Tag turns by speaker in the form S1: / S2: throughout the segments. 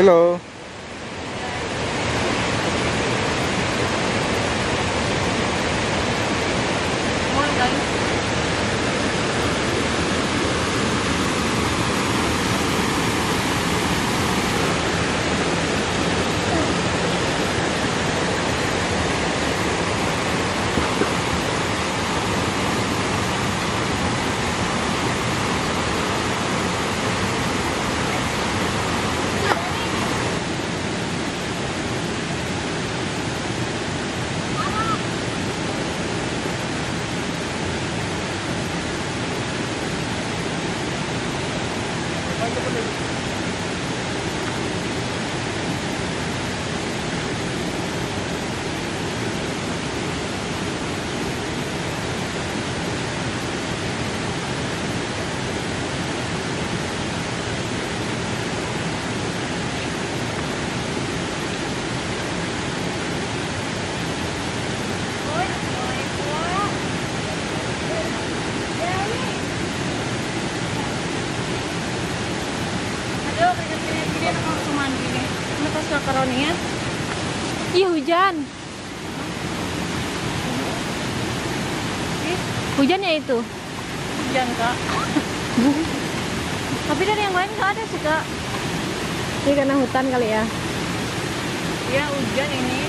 S1: Hello.
S2: Ya itu?
S3: hujan, Kak.
S2: Tapi dari yang lain nggak ada sih kak. Ini karena hutan kali ya.
S3: Iya, hujan ini.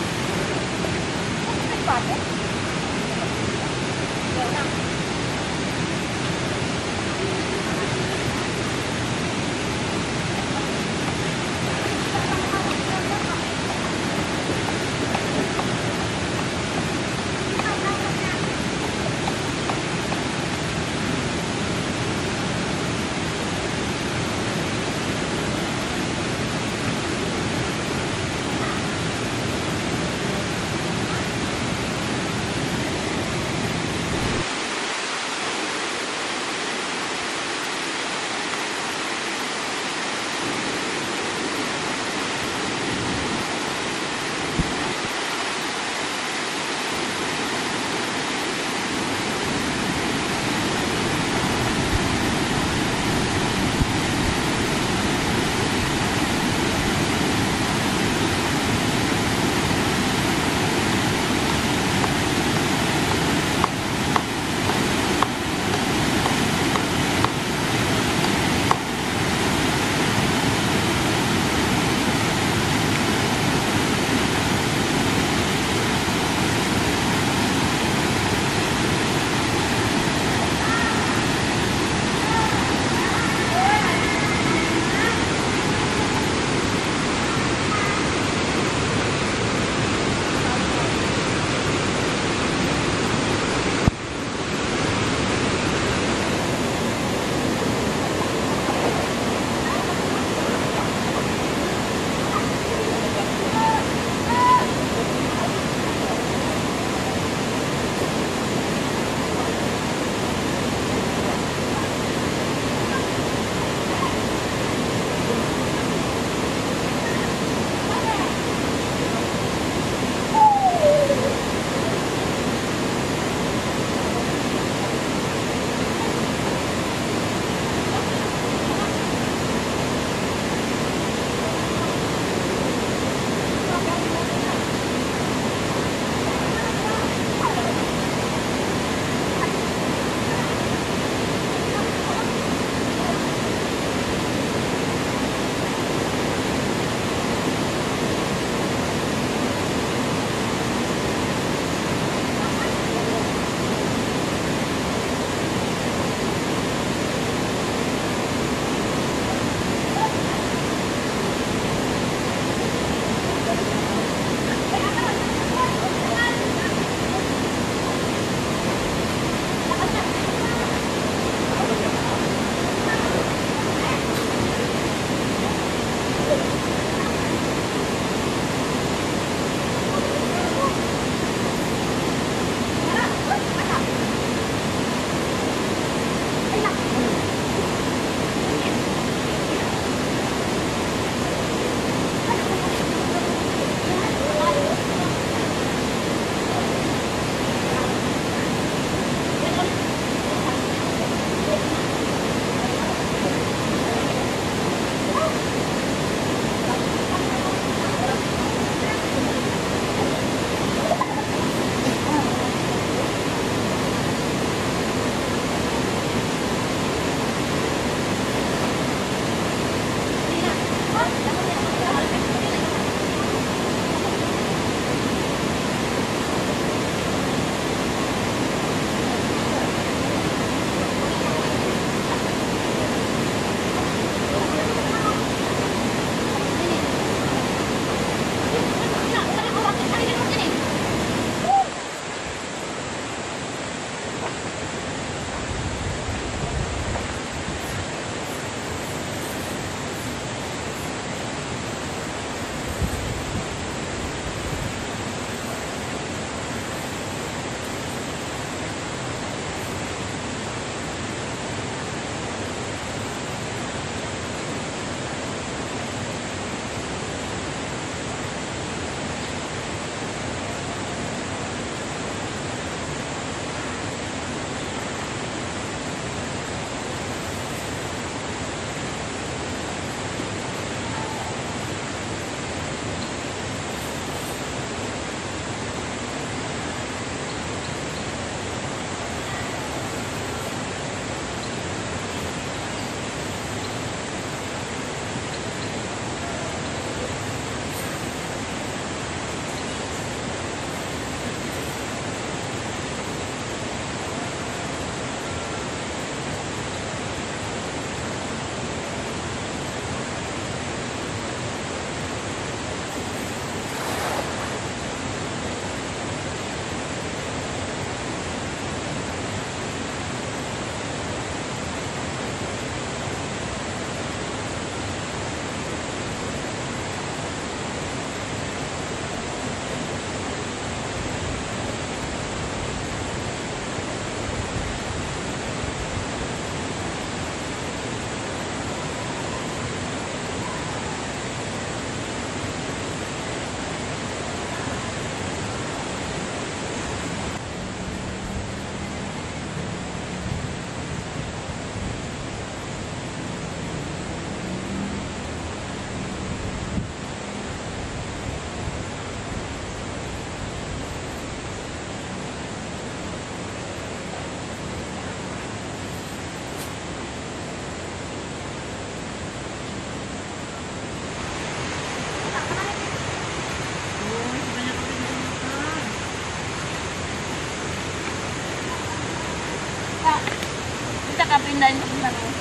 S1: Pindahin pindahin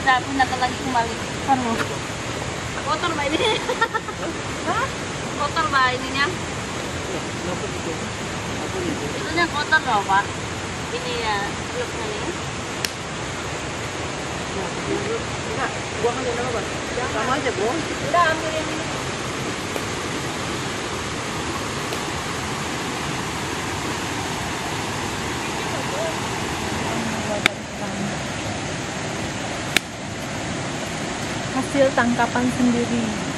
S1: kita pindahkan lagi kembali.
S2: Kan lo.
S1: kotor mbak ini. Kotor mbak ininya. Itunya kotor loh pak. Ini ya bloknya nih
S4: Enggak, buangan di nama, Bang. Sama aja, Bro.
S1: udah ambil yang ini
S2: Hasil tangkapan sendiri.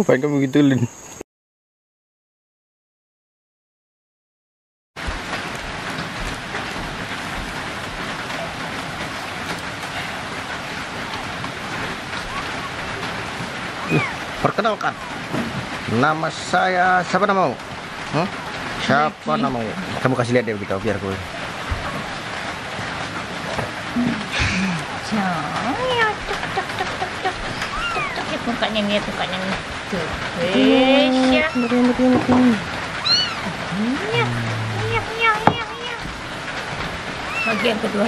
S4: Ngapain kamu gitu, Lin? Uh, Perkenalkan, nama saya siapa namamu? Hmm? Siapa namamu? Kamu kasih lihat deh begitu biar gue.
S1: ya tuk tuk tuk tuk tuk tuk tuk lihat mukanya nih lihat ya iya. Iya iya iya iya bagian kedua.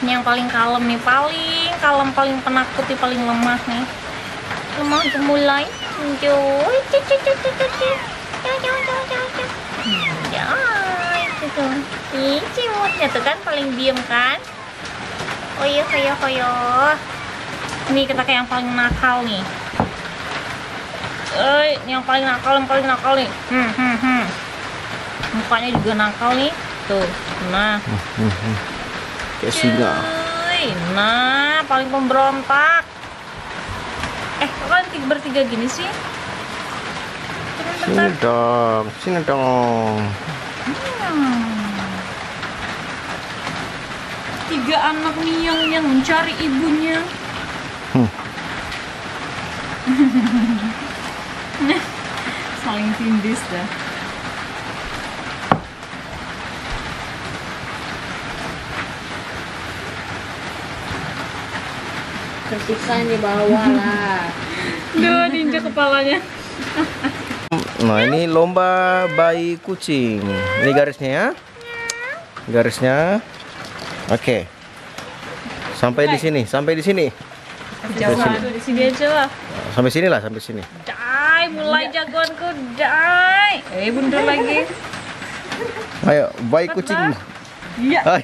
S1: Ini yang paling kalem nih paling kalem paling penakut nih paling lemah nih. Lemah untuk mulai. Enjoy. Tuh ih cimutnya tuh kan paling diem kan? Hoyo hoyo hoyo ini kita kayak yang paling nakal nih Eh, yang paling nakal, yang paling nakal nih. Hmm, hmm, hmm. Mukanya juga nakal nih. Tuh, nah.
S4: Kayak singa.
S1: Nah, paling pemberontak. Eh, kok kalian tiga- bertiga gini sih?
S4: Sini dong, sini dong.
S1: Hmm. Tiga anak nih yang yang mencari ibunya.
S4: Hmm.
S1: Saling tindis dah.
S3: tersiksa di bawah lah
S1: Duh, ninja kepalanya.
S4: Nah ini lomba bayi kucing. Ini garisnya ya. Garisnya. Oke. Sampai di sini, sampai di sini.
S1: Jauh aduh, di sini aja lah.
S4: Sampai sini lah, sampai sini.
S1: Dai, mulai jagoanku, dai. Eh, mundur lagi.
S4: Ayo, bayi kucing.
S1: Iya.
S4: Hai.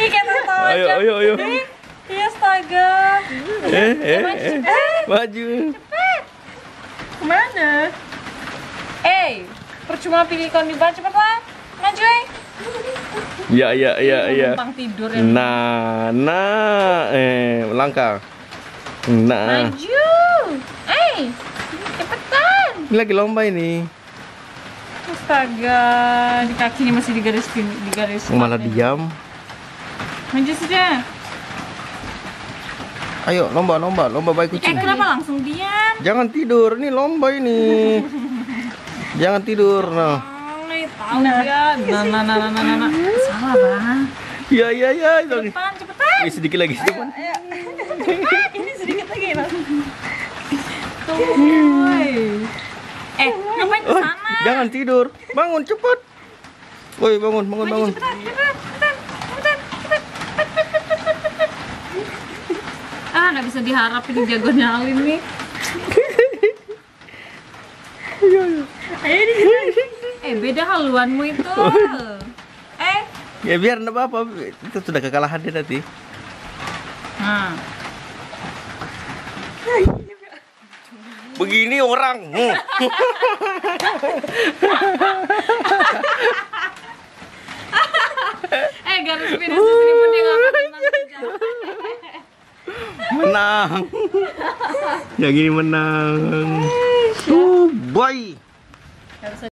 S1: Ih, kata tahu
S4: Ayo, ayo, ayo.
S1: Iya, astaga.
S4: Eh, eh, eh. Maju.
S1: Ke mana? Eh, percuma pilih kon di bawah, cepet lah. Maju, eh.
S4: Ya, ya, ya, ya.
S1: Tidur ya.
S4: Nah, nah, eh, langkah. Nah,
S1: Maju. Eh, cepetan.
S4: ini lagi lomba ini.
S1: Astaga, di kakinya masih digaris digaris.
S4: Malah diam.
S1: Maju saja.
S4: Ayo, lomba, lomba, lomba baik
S1: Eh,
S4: kucing.
S1: kenapa langsung diam?
S4: Jangan tidur, ini lomba ini. Jangan tidur, nah.
S1: Ya. Nah, nah, nah, nah, nah, nah, nah. Salah, Bang.
S4: Ya, ya, ya.
S1: Cepetan, cepetan.
S4: Ini sedikit lagi, cepat.
S1: Ini sedikit lagi, nah. Tuh. Eh, ngapain ke sana?
S4: jangan tidur. Bangun cepat. Woi, bangun, bangun,
S1: Maju,
S4: bangun.
S1: cepetan, cepetan, cepetan, cepetan, cepetan. Ah, nggak bisa diharap ini jagonya Alin nih. Ayo di Eh, beda haluanmu itu. Eh,
S4: Ya biar enggak apa-apa. Itu sudah kekalahan dia nanti.
S1: nah.
S4: Begini orang.
S1: Eh, garis finish pun dia menang.
S4: Yang ini menang. Tuh, boy.